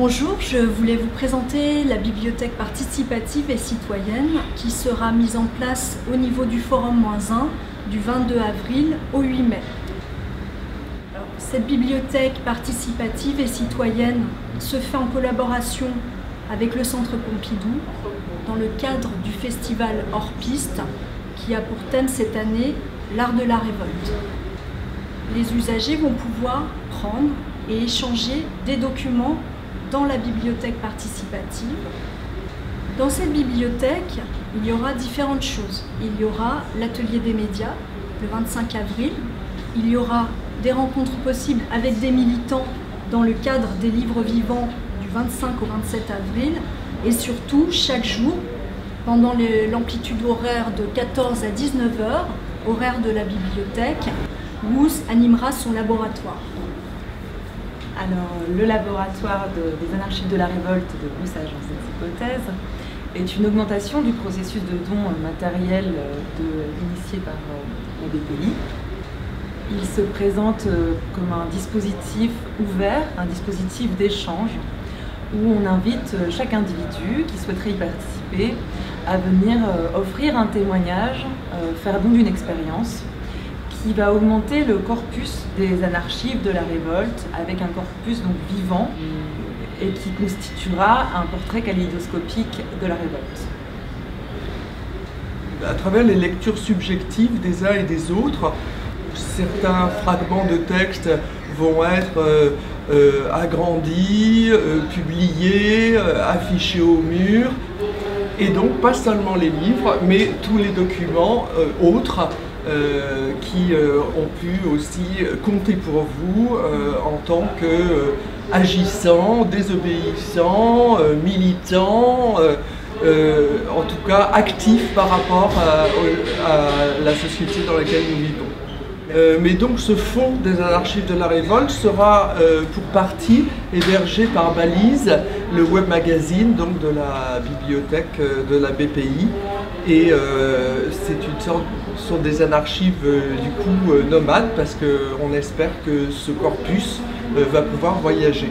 Bonjour, je voulais vous présenter la bibliothèque participative et citoyenne qui sera mise en place au niveau du Forum 1 du 22 avril au 8 mai. cette bibliothèque participative et citoyenne se fait en collaboration avec le Centre Pompidou dans le cadre du festival Hors Piste qui a pour thème cette année l'art de la révolte. Les usagers vont pouvoir prendre et échanger des documents dans la bibliothèque participative. Dans cette bibliothèque, il y aura différentes choses. Il y aura l'atelier des médias le 25 avril. Il y aura des rencontres possibles avec des militants dans le cadre des livres vivants du 25 au 27 avril. Et surtout, chaque jour, pendant l'amplitude horaire de 14 à 19 heures, horaire de la bibliothèque, Wous animera son laboratoire. Alors, le laboratoire des anarchives de la révolte de Bruce dans cette hypothèse est une augmentation du processus de don matériel initié par euh, la BPI. Il se présente euh, comme un dispositif ouvert, un dispositif d'échange, où on invite euh, chaque individu qui souhaiterait y participer à venir offrir un témoignage, faire don d'une expérience qui va augmenter le corpus des anarchives de la révolte avec un corpus donc vivant et qui constituera un portrait kaléidoscopique de la révolte. À travers les lectures subjectives des uns et des autres, certains fragments de texte vont être euh, euh, agrandis, euh, publiés, affichés au mur, et donc pas seulement les livres, mais tous les documents autres euh, qui euh, ont pu aussi compter pour vous euh, en tant que agissants, désobéissants, militants, en tout cas actifs par rapport à, la société dans laquelle nous vivons. Mais donc ce fonds des archives de la révolte sera pour partie hébergé par Balise, le web magazine donc de la bibliothèque de la BPI. Et c'est une sorte sont des anarchives euh, du coup euh, nomades parce qu'on espère que ce corpus euh, va pouvoir voyager.